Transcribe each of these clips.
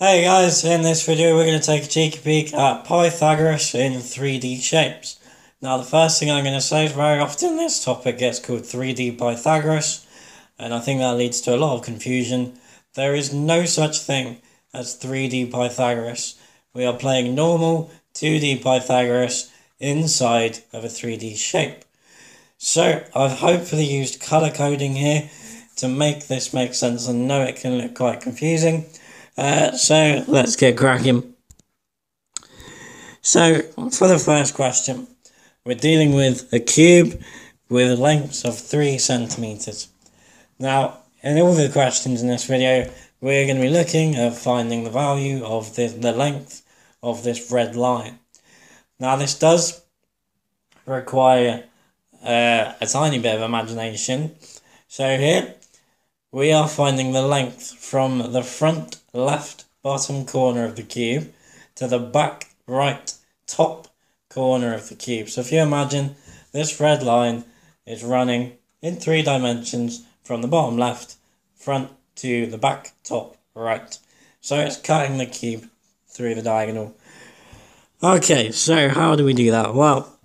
Hey guys, in this video we're going to take a cheeky peek at Pythagoras in 3D shapes. Now the first thing I'm going to say is very often this topic gets called 3D Pythagoras and I think that leads to a lot of confusion. There is no such thing as 3D Pythagoras. We are playing normal 2D Pythagoras inside of a 3D shape. So I've hopefully used color coding here to make this make sense and know it can look quite confusing. Uh, so let's get cracking. So for the first question, we're dealing with a cube with lengths of three centimeters. Now, in all the questions in this video, we're going to be looking at finding the value of the, the length of this red line. Now, this does require uh, a tiny bit of imagination. So here, we are finding the length from the front left bottom corner of the cube to the back right top corner of the cube. So if you imagine this red line is running in three dimensions from the bottom left front to the back top right. So it's cutting the cube through the diagonal. Okay, so how do we do that? Well,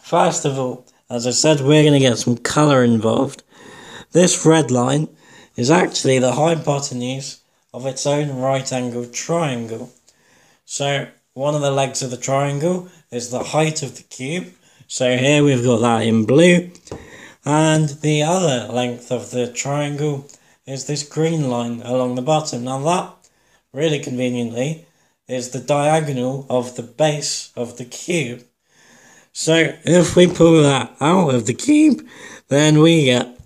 first of all, as I said, we're going to get some colour involved. This red line is actually the hypotenuse of its own right angled triangle. So one of the legs of the triangle is the height of the cube. So here we've got that in blue. And the other length of the triangle is this green line along the bottom. Now that, really conveniently, is the diagonal of the base of the cube. So if we pull that out of the cube, then we get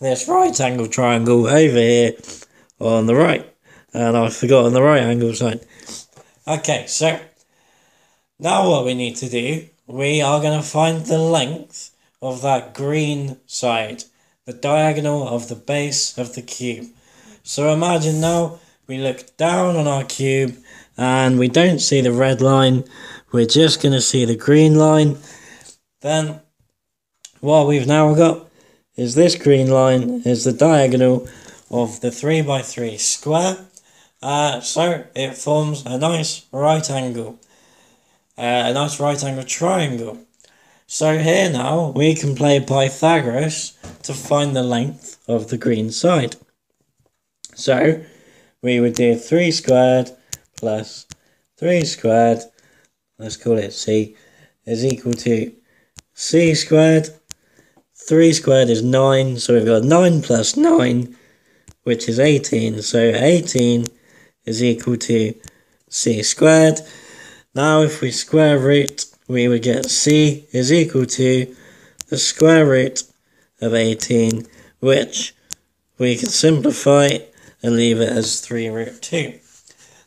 this right angle triangle over here on the right. And I've forgotten the right angle side. Okay, so now what we need to do, we are going to find the length of that green side, the diagonal of the base of the cube. So imagine now we look down on our cube and we don't see the red line, we're just going to see the green line. Then what we've now got is this green line is the diagonal of the 3 by 3 square. Uh, so it forms a nice right angle, uh, a nice right angle triangle. So here now we can play Pythagoras to find the length of the green side. So we would do 3 squared plus 3 squared, let's call it c, is equal to c squared 3 squared is 9, so we've got 9 plus 9, which is 18. So 18 is equal to c squared. Now if we square root, we would get c is equal to the square root of 18, which we can simplify and leave it as 3 root 2.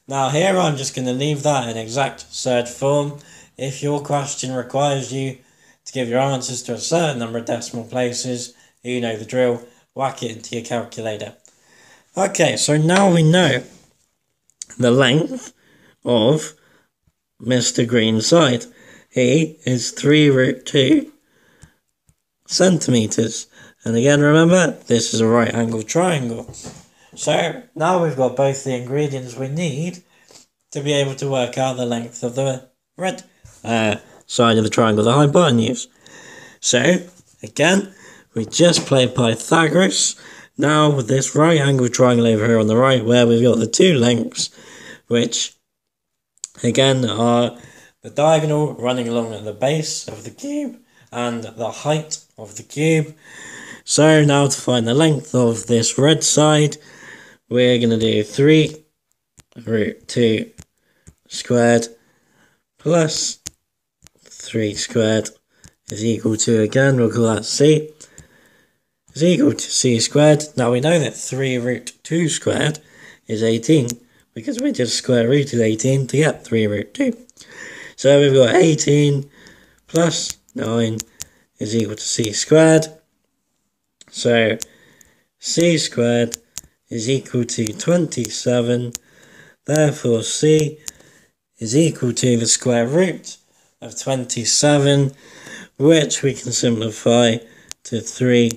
Now here I'm just going to leave that in exact surd form. If your question requires you to give your answers to a certain number of decimal places. You know the drill. Whack it into your calculator. Okay, so now we know the length of Mr. Green's side. He is 3 root 2 centimetres. And again, remember, this is a right angle triangle. So now we've got both the ingredients we need to be able to work out the length of the red uh, side of the triangle, the hypotenuse. So, again, we just play Pythagoras. Now with this right angle triangle over here on the right where we've got the two lengths, which again are the diagonal running along at the base of the cube and the height of the cube. So now to find the length of this red side, we're going to do 3 root 2 squared plus 3 squared is equal to, again, we'll call that c, is equal to c squared. Now we know that 3 root 2 squared is 18, because we just square rooted 18 to get 3 root 2. So we've got 18 plus 9 is equal to c squared. So c squared is equal to 27. Therefore c is equal to the square root of 27, which we can simplify to 3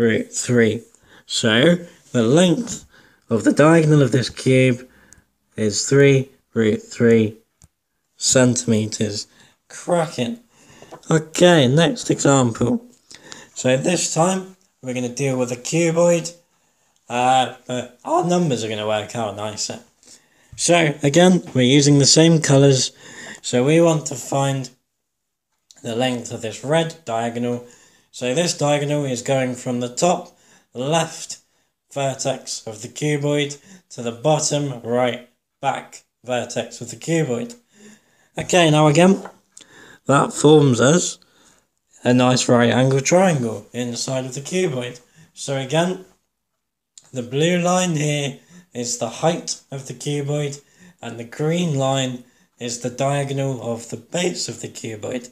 root 3. So, the length of the diagonal of this cube is 3 root 3 centimeters. Cracking. Okay, next example. So this time we're going to deal with a cuboid, uh, but our numbers are going to work out nicer. So again, we're using the same colours, so we want to find the length of this red diagonal. So this diagonal is going from the top left vertex of the cuboid to the bottom right back vertex of the cuboid. Okay, now again, that forms us a nice right angle triangle inside of the cuboid. So again, the blue line here is the height of the cuboid and the green line is the diagonal of the base of the cuboid.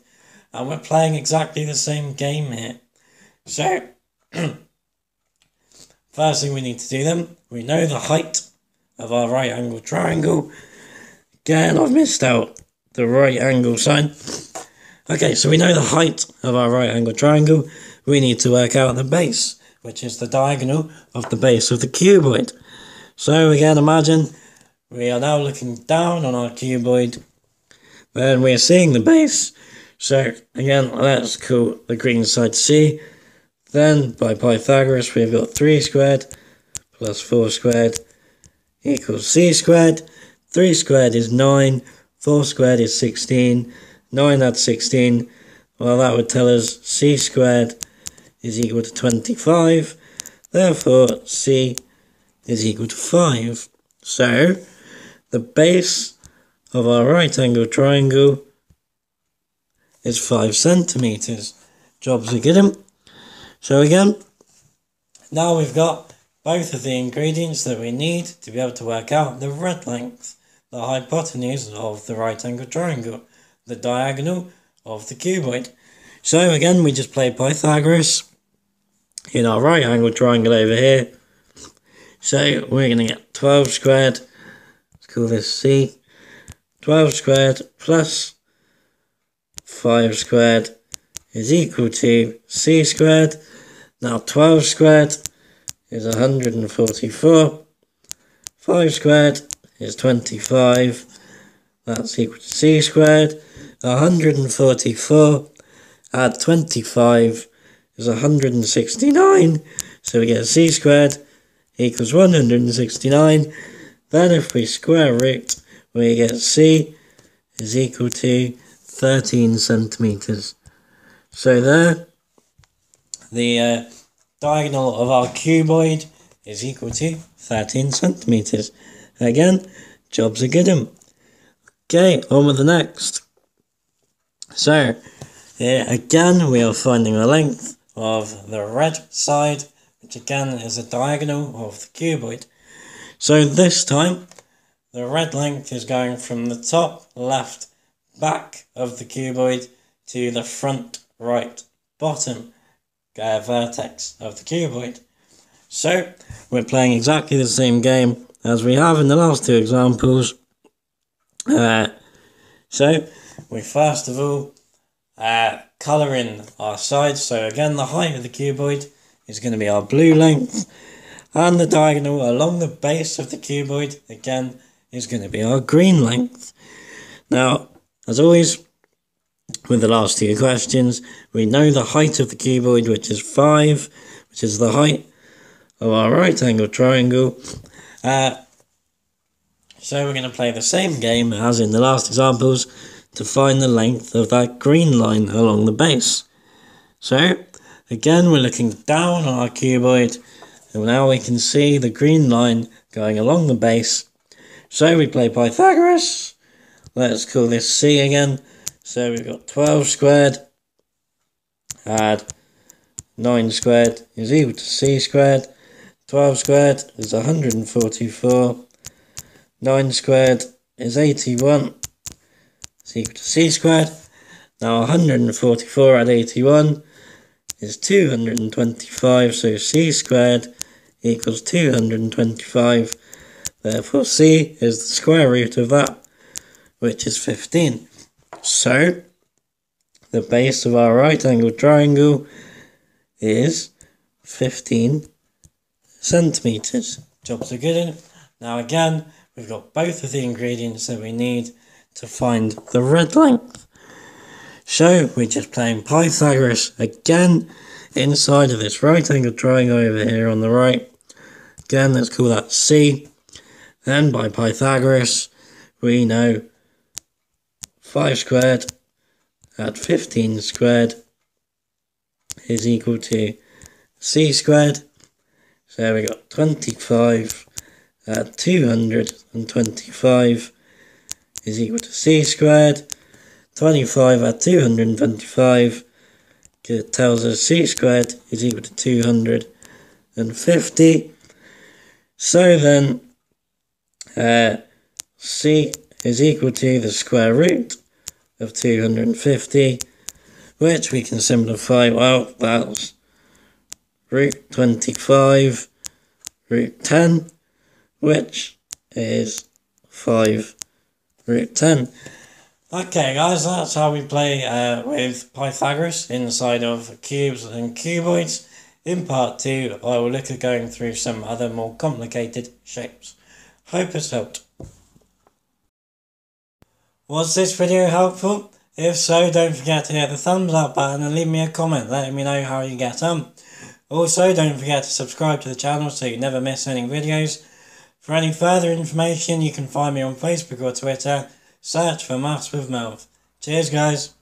And we're playing exactly the same game here. So, first thing we need to do then, we know the height of our right angle triangle. Again, I've missed out the right angle sign. Okay, so we know the height of our right angle triangle. We need to work out the base, which is the diagonal of the base of the cuboid. So again, imagine we are now looking down on our cuboid, and we are seeing the base. So again, let's call the green side C. Then by Pythagoras, we've got 3 squared plus 4 squared equals C squared. 3 squared is 9. 4 squared is 16. 9 add 16. Well, that would tell us C squared is equal to 25. Therefore, C is equal to 5. So, the base of our right angle triangle is 5 centimetres. Jobs are given. So again, now we've got both of the ingredients that we need to be able to work out the red length the hypotenuse of the right angle triangle, the diagonal of the cuboid. So again, we just play Pythagoras in our right angle triangle over here. So we're going to get 12 squared, let's call this C, 12 squared plus 5 squared is equal to C squared. Now 12 squared is 144, 5 squared is 25. That's equal to c squared. 144 add 25 is 169. So we get c squared equals 169. Then if we square root, we get c is equal to 13 centimeters. So there, the uh, diagonal of our cuboid is equal to 13 centimeters. Again, jobs are good. Okay, on with the next. So, here again we are finding the length of the red side, which again is a diagonal of the cuboid. So this time, the red length is going from the top left back of the cuboid to the front right bottom uh, vertex of the cuboid. So, we're playing exactly the same game as we have in the last two examples. Uh, so, we first of all uh, colour in our sides. So again, the height of the cuboid is going to be our blue length. And the diagonal along the base of the cuboid, again, is going to be our green length. Now, as always, with the last two questions, we know the height of the cuboid, which is 5, which is the height of our right angle triangle. Uh, so we're going to play the same game as in the last examples to find the length of that green line along the base. So, again we're looking down on our cuboid and now we can see the green line going along the base. So we play Pythagoras. Let's call this C again. So we've got 12 squared add 9 squared is equal to C squared. 12 squared is 144. 9 squared is 81. It's equal to c squared. Now 144 add 81 is 225. So c squared equals 225. Therefore c is the square root of that, which is 15. So the base of our right angle triangle is 15 centimeters. jobs are good. Now again, we've got both of the ingredients that we need to find the red length. So we're just playing Pythagoras again inside of this right angle triangle over here on the right. Again, let's call that C. Then by Pythagoras, we know 5 squared at 15 squared is equal to C squared. So we got 25 at 225 is equal to C squared. 25 at 225 it tells us C squared is equal to 250. So then, uh, C is equal to the square root of 250, which we can simplify, well, that's root 25, root 10, which is 5 root 10. Okay guys, that's how we play uh, with Pythagoras inside of cubes and cuboids. In part 2, I will look at going through some other more complicated shapes. Hope it's helped. Was this video helpful? If so, don't forget to hit the thumbs up button and leave me a comment letting me know how you get on. Also, don't forget to subscribe to the channel so you never miss any videos. For any further information, you can find me on Facebook or Twitter. Search for Maths with Melv. Cheers, guys.